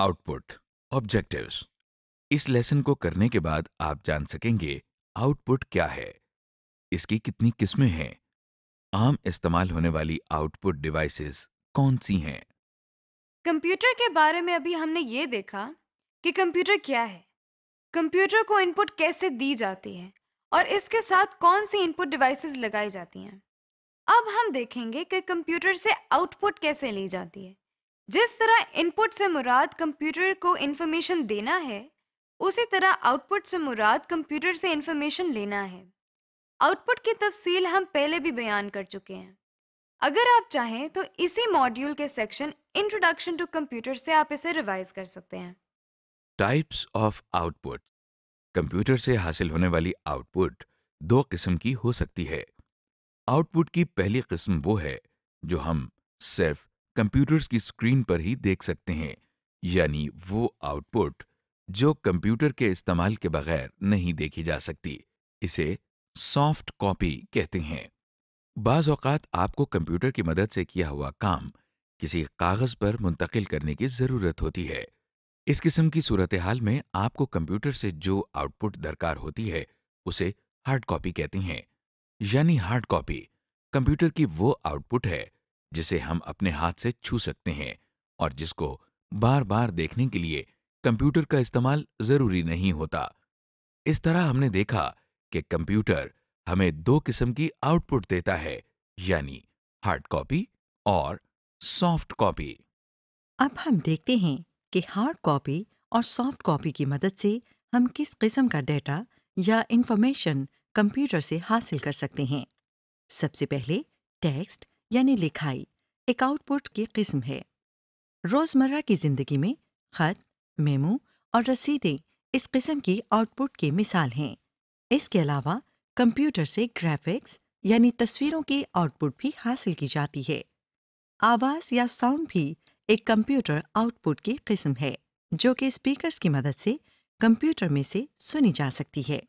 Output, objectives. इस lesson को करने के बाद आप जान सकेंगे आउटपुट क्या है। इसकी कितनी किस्में हैं। आम इस्तेमाल होने वाली आउटपुट डिवाइसेस कौन सी हैं? कंप्यूटर के बारे में अभी हमने ये देखा कि कंप्यूटर क्या है। कंप्यूटर को इनपुट कैसे दी जाती है और इसके साथ कौन सी इनपुट डिवाइसेस लगाई जाती हैं। अब हम देखेंगे कि कंप्यूटर से आउटपुट कैसे ली जाती है। जिस तरह इनपुट से मुराद कंप्यूटर को इन्फॉर्मेशन देना है, उसी तरह आउटपुट से मुराद कंप्यूटर से इन्फॉर्मेशन लेना है। आउटपुट की तफसील हम पहले भी बयान कर चुके हैं। अगर आप चाहें तो इसी मॉड्यूल के सेक्शन इंट्रोडक्शन टू कंप्यूटर से आप इसे रिवाइज कर सकते हैं। टाइप्स ऑफ़ आउटपुट कंप्यूटर से हासिल होने वाली आउटपुट दो किस्म की हो सकती है। आउटपुट की पहली किस्म वो है जो हम सिर्फ़ कंप्यूटर्स की स्क्रीन पर ही देख सकते हैं, यानी वो आउटपुट जो कंप्यूटर के इस्तेमाल के बगैर नहीं देखी जा सकती, इसे सॉफ्ट कॉपी कहते हैं। बाज आपको कंप्यूटर की मदद से किया हुआ काम किसी कागज़ पर मुंतकिल करने की ज़रूरत होती है। इस किस्म की सूरत हाल में आपको कंप्यूटर से जो आउटपुट दरकार होती है, उसे हार्ड कॉपी कहती हैं। यानी हार्ड कॉपी कंप्यूटर की वो आउटपुट है जिसे हम अपने हाथ से छू सकते हैं और जिसको बार बार देखने के लिए कंप्यूटर का इस्तेमाल ज़रूरी नहीं होता। इस तरह हमने देखा कि कंप्यूटर हमें दो किस्म की आउटपुट देता है, यानी हार्ड कॉपी और सॉफ्ट कॉपी। अब हम देखते हैं कि हार्ड कॉपी और सॉफ्ट कॉपी की मदद से हम किस किस्म का डेटा या इंफॉर्मेशन कंप्यूटर से हासिल कर सकते हैं। सबसे पहले टेक्स्ट यानी लिखाई, एक आउटपुट की किस्म है। रोज़मर्रा की ज़िंदगी में खत, मेमो और रसीदें इस किस्म की आउटपुट की मिसाल हैं। इसके अलावा कंप्यूटर से ग्राफिक्स यानी तस्वीरों की आउटपुट भी हासिल की जाती है। आवाज़ या साउंड भी एक कंप्यूटर आउटपुट की किस्म है, जो कि स्पीकर्स की मदद से कंप्यूटर में से सुनी जा सकती है।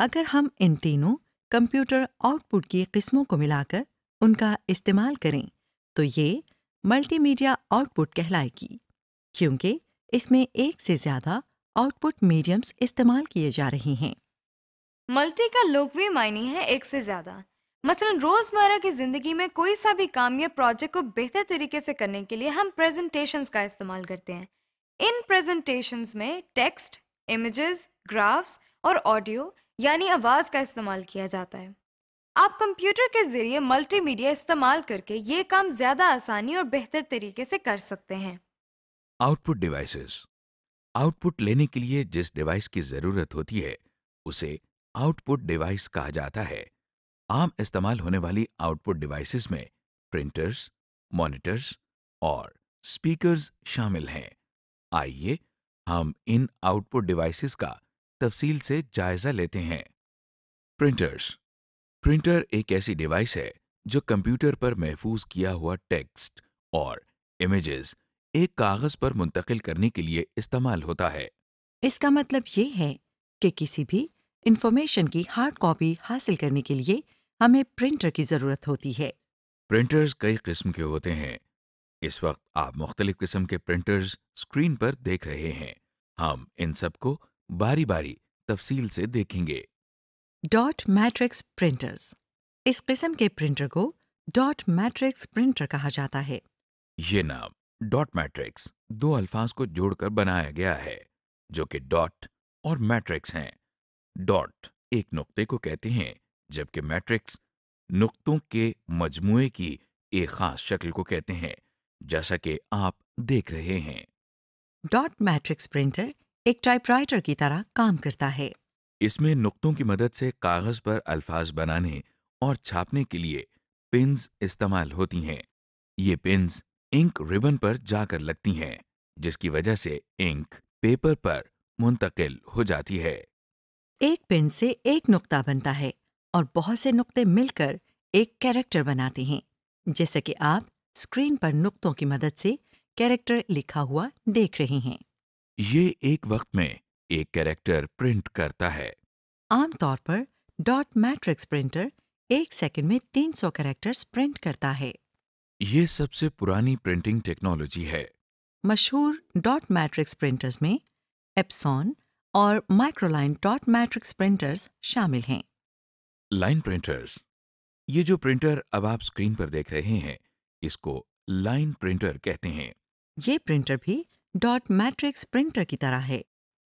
अगर हम इन तीनों कंप्यूटर आउटपुट की किस्मों को मिलाकर उनका इस्तेमाल करें तो ये मल्टीमीडिया आउटपुट कहलाएगी, क्योंकि इसमें एक से ज़्यादा आउटपुट मीडियम्स इस्तेमाल किए जा रहे हैं। मल्टी का लोकवी मायने है एक से ज़्यादा। मसलन, रोज़मर्रा की ज़िंदगी में कोई सा भी काम या प्रोजेक्ट को बेहतर तरीके से करने के लिए हम प्रेजेंटेशंस का इस्तेमाल करते हैं। इन प्रेजेंटेशंस में टेक्स्ट इमेजेस ग्राफ्स और ऑडियो यानी आवाज़ का इस्तेमाल किया जाता है। आप कंप्यूटर के ज़रिए मल्टीमीडिया इस्तेमाल करके ये काम ज़्यादा आसानी और बेहतर तरीके से कर सकते हैं। आउटपुट डिवाइसेस आउटपुट लेने के लिए जिस डिवाइस की ज़रूरत होती है, उसे आउटपुट डिवाइस कहा जाता है। आम इस्तेमाल होने वाली आउटपुट डिवाइसेस में प्रिंटर्स मॉनिटर्स और स्पीकर्स शामिल हैं। आइए हम इन आउटपुट डिवाइसेस का तफसील से जायजा लेते हैं। प्रिंटर्स प्रिंटर एक ऐसी डिवाइस है जो कंप्यूटर पर महफूज किया हुआ टेक्स्ट और इमेजेस एक कागज़ पर मुंतकिल करने के लिए इस्तेमाल होता है। इसका मतलब ये है कि किसी भी इंफॉर्मेशन की हार्ड कॉपी हासिल करने के लिए हमें प्रिंटर की ज़रूरत होती है। प्रिंटर्स कई किस्म के होते हैं। इस वक्त आप मुख्तलिफ़ किस्म के प्रिंटर्स स्क्रीन पर देख रहे हैं। हम इन सबको बारी बारी तफसील से देखेंगे। डॉट मैट्रिक्स प्रिंटर्स इस किस्म के printer co dot matrix printer कहा जाता है। ये नाम डॉट मैट्रिक्स दो अल्फाज को जोड़कर बनाया गया है जो कि डॉट और मैट्रिक्स हैं। डॉट एक नुक्ते को कहते हैं जबकि मैट्रिक्स नुक्तों के मजमुए की एक खास शक्ल को कहते हैं जैसा कि आप देख रहे हैं। डॉट मैट्रिक्स प्रिंटर एक टाइपराइटर की तरह काम करता है। इसमें नुक्तों की मदद से कागज़ पर अल्फाज बनाने और छापने के लिए पिन्स इस्तेमाल होती हैं। ये पिन्स इंक रिबन पर जाकर लगती हैं जिसकी वजह से इंक पेपर पर मुंतकिल हो जाती है। एक पिन से एक नुक्ता बनता है और बहुत से नुक्ते मिलकर एक कैरेक्टर बनाते हैं जैसे कि आप स्क्रीन पर नुक्तों की मदद से कैरेक्टर लिखा हुआ देख रहे हैं। ये एक वक्त में एक कैरेक्टर प्रिंट करता है। आमतौर पर डॉट मैट्रिक्स प्रिंटर एक सेकंड में 300 कैरेक्टर्स प्रिंट करता है। ये सबसे पुरानी प्रिंटिंग टेक्नोलॉजी है। मशहूर डॉट मैट्रिक्स प्रिंटर्स में एप्सॉन और माइक्रोलाइन डॉट मैट्रिक्स प्रिंटर्स शामिल हैं। लाइन प्रिंटर्स ये जो प्रिंटर अब आप स्क्रीन पर देख रहे हैं इसको लाइन प्रिंटर कहते हैं। ये प्रिंटर भी डॉट मैट्रिक्स प्रिंटर की तरह है।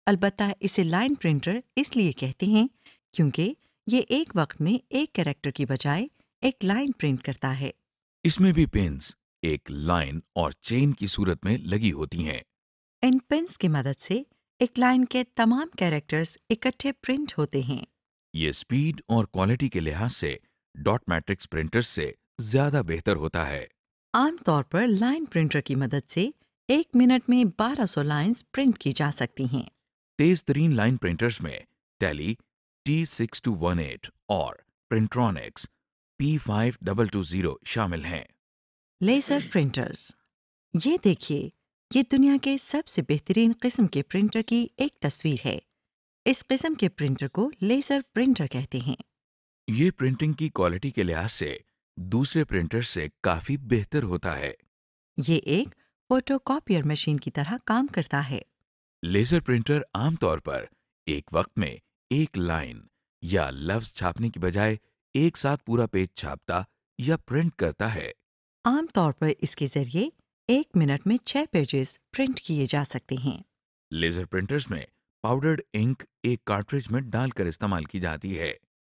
अलबत्ता इसे लाइन प्रिंटर इसलिए कहते हैं क्योंकि ये एक वक्त में एक कैरेक्टर की बजाय एक लाइन प्रिंट करता है। इसमें भी पिन्स एक लाइन और चेन की सूरत में लगी होती हैं। इन पिन्स की मदद से एक लाइन के तमाम कैरेक्टर्स इकट्ठे प्रिंट होते हैं। ये स्पीड और क्वालिटी के लिहाज से डॉट मैट्रिक्स प्रिंटर्स से ज़्यादा बेहतर होता है। आमतौर पर लाइन प्रिंटर की मदद से एक मिनट में 1200 लाइंस प्रिंट की जा सकती हैं। तेज तरीन लाइन प्रिंटर्स में Tally T six two one eight और Printronix P five double two zero शामिल हैं। लेजर प्रिंटर्स ये देखिए ये दुनिया के सबसे बेहतरीन किस्म के प्रिंटर की एक तस्वीर है। इस किस्म के प्रिंटर को लेजर प्रिंटर कहते हैं। ये प्रिंटिंग की क्वालिटी के लिहाज से दूसरे प्रिंटर से काफ़ी बेहतर होता है। ये एक फोटोकॉपियर मशीन की तरह काम करता है। लेजर प्रिंटर आमतौर पर एक वक्त में एक लाइन या लफ्ज छापने की बजाय एक साथ पूरा पेज छापता या प्रिंट करता है। आमतौर पर इसके ज़रिए एक मिनट में छह पेजेस प्रिंट किए जा सकते हैं। लेजर प्रिंटर्स में पाउडर्ड इंक एक कार्ट्रिज में डालकर इस्तेमाल की जाती है।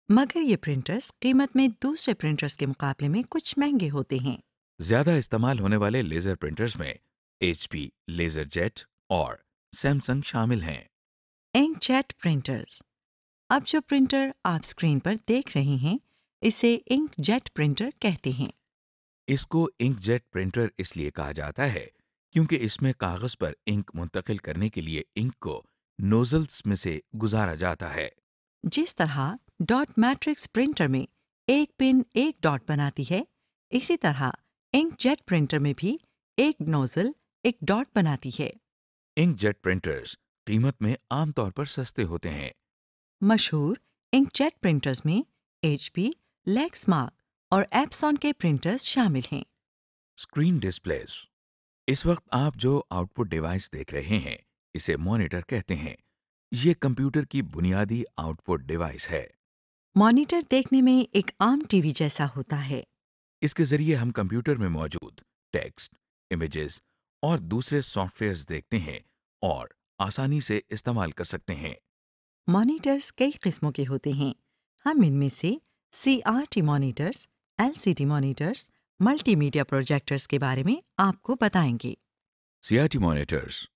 मगर ये प्रिंटर्स कीमत में दूसरे प्रिंटर्स के मुकाबले में कुछ महँगे होते हैं। ज़्यादा इस्तेमाल होने वाले लेजर प्रिंटर्स में एचपी लेजर जेट और सैमसंग शामिल हैं। इंकजेट प्रिंटर्स अब जो प्रिंटर आप स्क्रीन पर देख रहे हैं इसे इंकजेट प्रिंटर कहते हैं। इसको इंक जेट प्रिंटर इसलिए कहा जाता है क्योंकि इसमें कागज़ पर इंक मुंतकिल करने के लिए इंक को नोजल्स में से गुजारा जाता है। जिस तरह डॉट मैट्रिक्स प्रिंटर में एक पिन एक डॉट बनाती है इसी तरह इंकजेट प्रिंटर में भी एक नोजल एक डॉट बनाती है। इंकजेट प्रिंटर्स कीमत में आमतौर पर सस्ते होते हैं। मशहूर इंकजेट प्रिंटर्स में एचपी लेक्समार्क और एप्सॉन के प्रिंटर्स शामिल हैं। स्क्रीन डिस्प्लेस इस वक्त आप जो आउटपुट डिवाइस देख रहे हैं इसे मॉनिटर कहते हैं। ये कंप्यूटर की बुनियादी आउटपुट डिवाइस है। मॉनिटर देखने में एक आम टीवी जैसा होता है। इसके ज़रिए हम कंप्यूटर में मौजूद टेक्स्ट इमेजेस और दूसरे सॉफ्टवेयर्स देखते हैं और आसानी से इस्तेमाल कर सकते हैं। मॉनिटर्स कई किस्मों के होते हैं। हम इनमें से C R T monitors L C D monitors multimedia projectors के बारे में आपको बताएँगे। सी आर टी मॉनिटर्स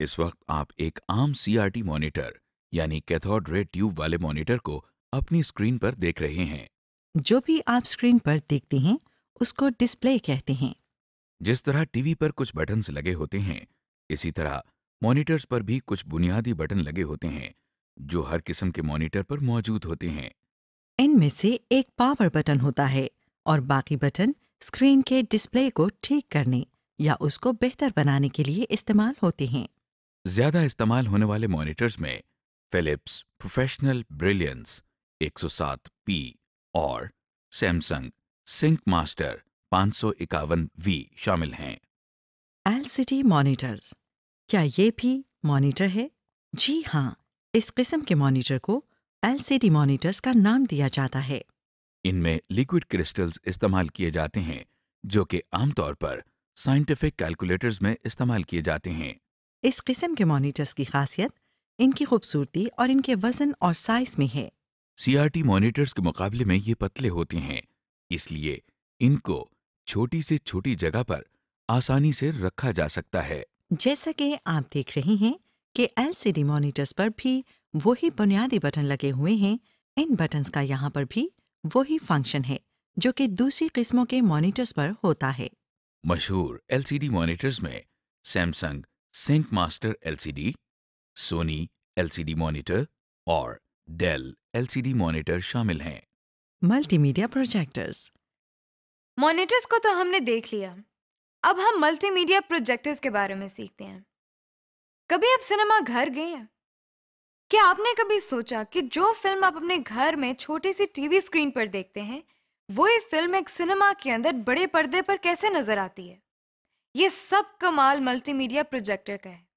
इस वक्त आप एक आम सी आर टी मॉनिटर यानी कैथोड रे ट्यूब वाले मॉनिटर को अपनी स्क्रीन पर देख रहे हैं। जो भी आप स्क्रीन पर देखते हैं उसको डिस्प्ले कहते हैं। जिस तरह टीवी पर कुछ बटन्स लगे होते हैं इसी तरह मॉनिटर्स पर भी कुछ बुनियादी बटन लगे होते हैं जो हर किस्म के मॉनिटर पर मौजूद होते हैं। इनमें से एक पावर बटन होता है और बाकी बटन स्क्रीन के डिस्प्ले को ठीक करने या उसको बेहतर बनाने के लिए इस्तेमाल होते हैं। ज़्यादा इस्तेमाल होने वाले मॉनिटर्स में फिलिप्स प्रोफेशनल ब्रिलियंस 107 पी और सैमसंग सिंक मास्टर पाँच वी शामिल हैं। एलसीडी मॉनिटर्स क्या ये भी मॉनिटर है? जी हाँ इस किस्म के मॉनिटर को एलसीडी मॉनिटर्स का नाम दिया जाता है। इनमें लिक्विड क्रिस्टल्स इस्तेमाल किए जाते हैं जो कि आमतौर पर साइंटिफिक कैलकुलेटर्स में इस्तेमाल किए जाते हैं। इस किस्म के मॉनिटर्स की खासियत इनकी खूबसूरती और इनके वज़न और साइज़ में है। सीआरटी मॉनिटर्स के मुकाबले में ये पतले होते हैं इसलिए इनको छोटी से छोटी जगह पर आसानी से रखा जा सकता है। जैसा कि आप देख रहे हैं कि एलसीडी मॉनिटर्स पर भी वही बुनियादी बटन लगे हुए हैं। इन बटन्स का यहाँ पर भी वही फ़ंक्शन है जो कि दूसरी किस्मों के मॉनिटर्स पर होता है। मशहूर एलसीडी मॉनिटर्स में Samsung sync master LCD Sony LCD monitor और डेल एलसीडी मॉनिटर शामिल हैं। मल्टीमीडिया प्रोजेक्टर्स मॉनिटर्स को तो हमने देख लिया। अब हम मल्टीमीडिया प्रोजेक्टर्स के बारे में सीखते हैं। कभी आप सिनेमा घर गए हैं? क्या आपने कभी सोचा कि जो फ़िल्म आप अपने घर में छोटी सी टीवी स्क्रीन पर देखते हैं, वही फ़िल्म एक सिनेमा के अंदर बड़े पर्दे पर कैसे नज़र आती है? ये सब कमाल मल्टीमीडिया प्रोजेक्टर का है।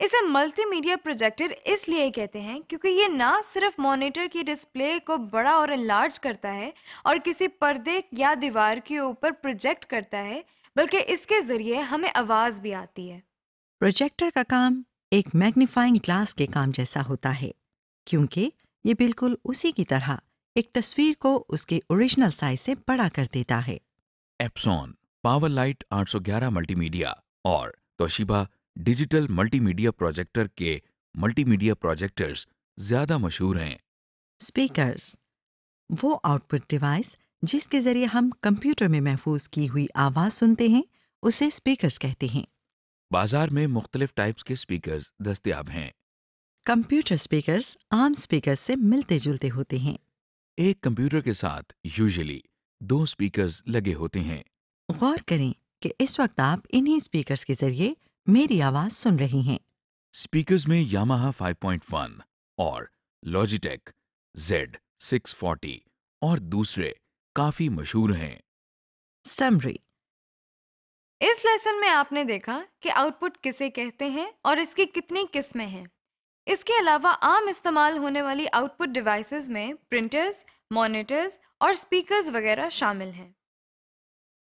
इसे मल्टीमीडिया प्रोजेक्टर इसलिए कहते हैं क्योंकि ये ना सिर्फ़ मॉनिटर की डिस्प्ले को बड़ा और enlarge करता है और किसी पर्दे या दीवार के ऊपर प्रोजेक्ट करता है बल्कि इसके ज़रिए हमें आवाज़ भी आती है। प्रोजेक्टर का काम एक मैग्नीफाइंग ग्लास के काम जैसा होता है क्योंकि ये बिल्कुल उसी की तरह एक तस्वीर को उसके ओरिजिनल साइज़ से बड़ा कर देता है। एप्सॉन पावर लाइट 811 मल्टीमीडिया और तोशिबा डिजिटल मल्टीमीडिया प्रोजेक्टर के मल्टीमीडिया प्रोजेक्टर्स ज़्यादा मशहूर हैं। स्पीकर्स वो आउटपुट डिवाइस जिसके ज़रिए हम कंप्यूटर में महफूज की हुई आवाज़ सुनते हैं उसे स्पीकर्स कहते हैं। बाज़ार में मुख्तलिफ़ टाइप्स के स्पीकर्स दस्तियाब हैं। कंप्यूटर स्पीकर्स आम स्पीकर्स से मिलते जुलते होते हैं। एक कंप्यूटर के साथ यूजुअली दो स्पीकर्स लगे होते हैं। गौर करें कि इस वक्त आप इन्हीं स्पीकर्स के ज़रिए मेरी आवाज़ सुन रही हैं। स्पीकर्स में यामाहा 5.1 और लॉजिटेक Z640 और दूसरे काफ़ी मशहूर हैं। समरी इस लेसन में आपने देखा कि आउटपुट किसे कहते हैं और इसकी कितनी किस्में हैं। इसके अलावा आम इस्तेमाल होने वाली आउटपुट डिवाइसेस में प्रिंटर्स मॉनिटर्स और स्पीकर्स वगैरह शामिल हैं।